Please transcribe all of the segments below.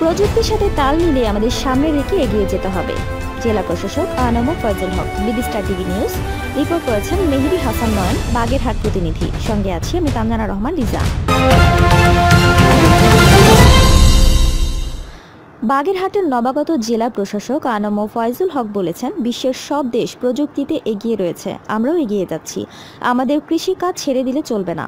প্রযুক্তির সাথে তাল মিলিয়ে আমাদের সামনে রেখে এগিয়ে যেতে হবে। জেলা প্রশাসক আনম ফয়জুল হক বিদিস্টার টিভি নিউজ, রিপোর্ট করেছেন মেহেদি হাসান নয়ন, বাগেরহাট প্রতিনিধি। সঙ্গে আছি আমি তামজানা রহমান, লিজা। বাগেরহাটের নবাগত জেলা প্রশাসক আনম ফয়জুল হক বলেছেন, বিশ্বের সব দেশ প্রযুক্তিতে এগিয়ে রয়েছে, আমরাও এগিয়ে যাচ্ছি। আমাদের কৃষিকাজ ছেড়ে দিলে চলবে না।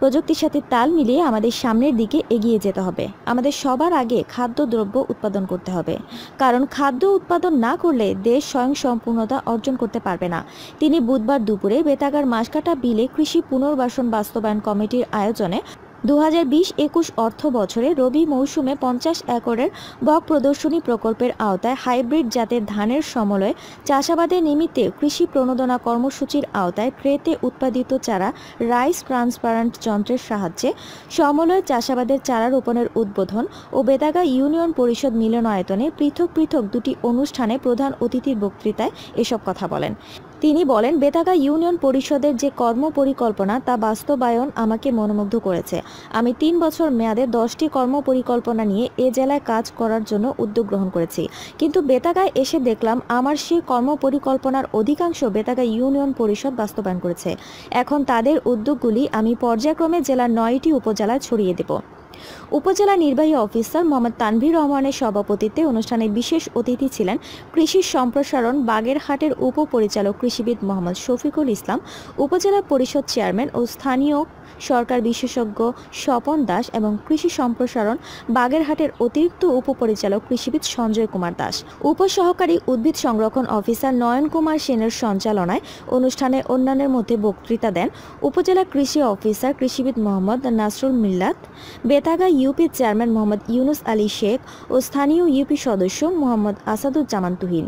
প্রযুক্তির সাথে তাল মিলিয়ে আমাদের সামনের দিকে এগিয়ে যেতে হবে। আমাদের সবার আগে খাদ্যদ্রব্য উৎপাদন করতে হবে। কারণ খাদ্য উৎপাদন না করলে দেশ স্বয়ং সম্পূর্ণতা অর্জন করতে পারবে না। তিনি বুধবার দুপুরে বেতাগার মাসকাটা বিলে কৃষি পুনর্বাসন বাস্তবায়ন কমিটির আয়োজনে দু হাজার বিশ একুশ অর্থ বছরে রবি মৌসুমে পঞ্চাশ একরের বক প্রদর্শনী প্রকল্পের আওতায় হাইব্রিড জাতের ধানের সমলয়ে চাষাবাদের নিমিত্তে কৃষি প্রণোদনা কর্মসূচির আওতায় ক্রেতে উৎপাদিত চারা রাইস ট্রান্সপারেন্ট যন্ত্রের সাহায্যে সমলয় চাষাবাদের চারা রোপণের উদ্বোধন ও বেদাগা ইউনিয়ন পরিষদ মিলনায়তনে পৃথক পৃথক দুটি অনুষ্ঠানে প্রধান অতিথির বক্তৃতায় এসব কথা বলেন। তিনি বলেন, বেতাগা ইউনিয়ন পরিষদের যে কর্ম পরিকল্পনা তা বাস্তবায়ন আমাকে মনোমুগ্ধ করেছে। আমি তিন বছর মেয়াদে দশটি কর্ম পরিকল্পনা নিয়ে এ জেলায় কাজ করার জন্য উদ্যোগ গ্রহণ করেছি। কিন্তু বেতাগায় এসে দেখলাম, আমার সেই কর্ম পরিকল্পনার অধিকাংশ বেতাগা ইউনিয়ন পরিষদ বাস্তবায়ন করেছে। এখন তাদের উদ্যোগগুলি আমি পর্যায়ক্রমে জেলার নয়টি উপজেলায় ছড়িয়ে দেব। উপজেলা নির্বাহী অফিসার মোহাম্মদ তানভীর রহমানের সভাপতিত্বে অনুষ্ঠানে বিশেষ অতিথি ছিলেন কৃষি সম্প্রসারণ বাগেরহাটের উপপরিচালক কৃষিবিদ মোহাম্মদ শফিকুল ইসলাম, উপজেলা পরিষদ চেয়ারম্যান ও স্থানীয় সরকার বিশেষজ্ঞ স্বপন দাস এবং কৃষি সম্প্রসারণ বাগেরহাটের অতিরিক্ত উপপরিচালক কৃষিবিদ সঞ্জয় কুমার দাস। উপসহকারী উদ্ভিদ সংরক্ষণ অফিসার নয়ন কুমার সেনের সঞ্চালনায় অনুষ্ঠানে অন্যান্যের মধ্যে বক্তৃতা দেন উপজেলা কৃষি অফিসার কৃষিবিদ মোহাম্মদ নাসরুল মিল্লাত, বেতাগা ইউপি চেয়ারম্যান মোহাম্মদ ইউনুস আলী শেখ ও স্থানীয় ইউপি সদস্য মোহাম্মদ আসাদুজ্জামান তুহিন।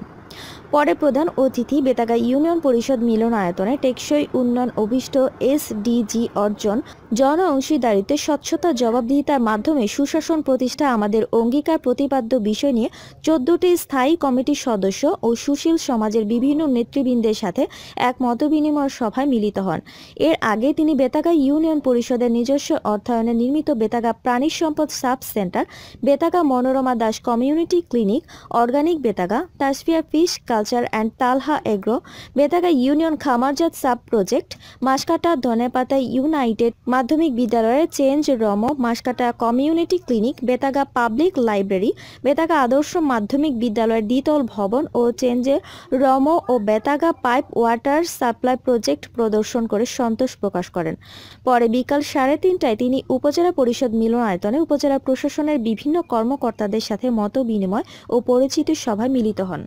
পরে প্রধান অতিথি বেতাগা ইউনিয়ন পরিষদ মিলনায়তনে টেকসই উন্নয়ন অভিষ্ট এসডিজি অর্জন জন অংশীদারিত্বে স্বচ্ছতা জবাবদিহিতার মাধ্যমে সুশাসন প্রতিষ্ঠা আমাদের অঙ্গীকার প্রতিপাদ্য বিষয় নিয়ে চোদ্দটি স্থায়ী কমিটির সদস্য ও সুশীল সমাজের বিভিন্ন নেতৃবৃন্দের সাথে এক মতবিনিময় সভায় মিলিত হন। এর আগে তিনি বেতাগা ইউনিয়ন পরিষদের নিজস্ব অর্থায়নে নির্মিত বেতাগা প্রাণী সম্পদ sub centre, Betaga Monorama Das community clinic, organic Betaga, Tasfia fish culture and Talha agro Betaga union খামারজাত sub project Maskata ধনেপাতা ইউনাইটেড মাধ্যমিক বিদ্যালয়ের change room Maskata community clinic Betaga public library Betaga আদর্শ মাধ্যমিক বিদ্যালয়ের দ্বিতল ভবন ও চেঞ্জে রম ও Betaga pipe water supply project প্রদর্শন করে সন্তোষ প্রকাশ করেন। পরে বিকাল সাড়ে তিনটায় তিনি উপজেলা পরিষদ মিলনায়তনে উপজেলা প্রশাসনের বিভিন্ন কর্মকর্তাদের সাথে মত বিনিময় ও পরিচিতি সভায় মিলিত হন।